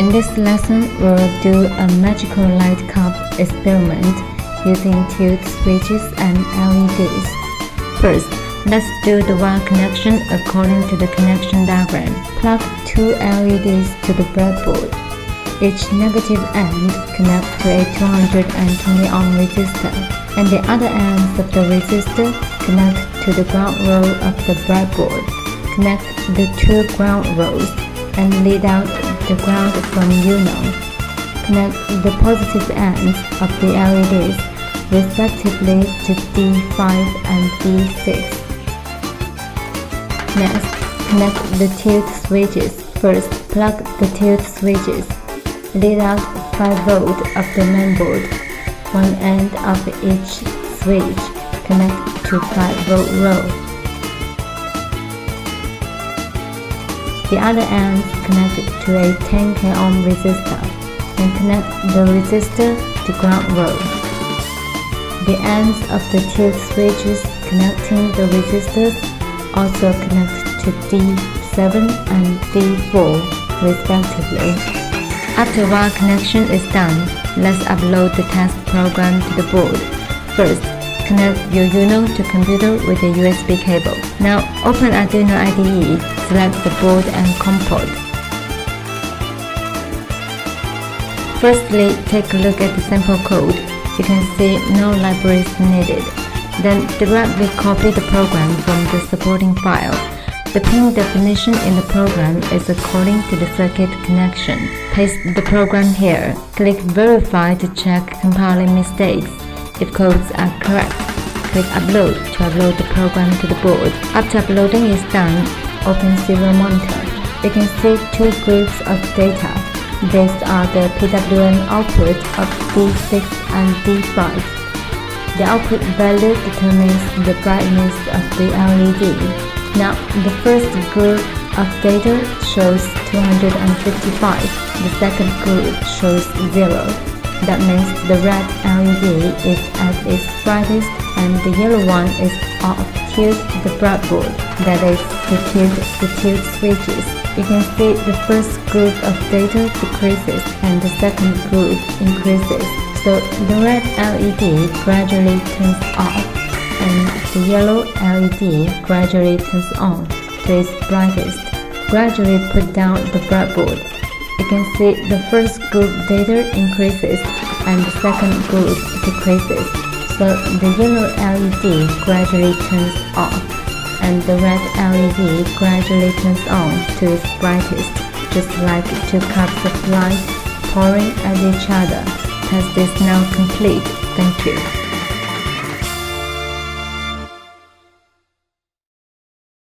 In this lesson, we'll do a magical light bulb experiment using tilt switches and LEDs. First, let's do the wire connection according to the connection diagram. Plug two LEDs to the breadboard. Each negative end connects to a 220 ohm resistor, and the other ends of the resistor connect to the ground row of the breadboard. Connect the two ground rows and lead out the ground from UNO. Connect the positive ends of the LEDs respectively to D5 and D6. Next, connect the tilt switches. First, plug the tilt switches. Lead out 5 volt of the mainboard. One end of each switch connect to 5 volt row. The other ends connected to a 10 k ohm resistor and connect the resistor to ground row. The ends of the tilt switches connecting the resistors also connect to D7 and D4 respectively. After wire connection is done, let's upload the test program to the board. First, connect your UNO to computer with a USB cable. Now open Arduino IDE select the board and COM port. Firstly, take a look at the sample code. You can see no libraries needed. Then directly copy the program from the supporting file. The pin definition in the program is according to the circuit connection. Paste the program here. Click Verify to check compiling mistakes. If codes are correct, click Upload to upload the program to the board. After uploading is done, open serial monitor. You can see two groups of data. These are the PWM output of D6 and D5. The output value determines the brightness of the LED. Now, the first group of data shows 255. The second group shows 0. That means the red LED is at its brightest and the yellow one is off. Tilt the breadboard, that is, to tilt the switches. You can see the first group of data decreases and the second group increases. So the red LED gradually turns off and the yellow LED gradually turns on to its brightest. Gradually put down the breadboard. You can see the first group data increases and the second group decreases. So the yellow LED gradually turns off and the red LED gradually turns on to its brightest, just like two cups of light pouring at each other. Test is now complete. Thank you.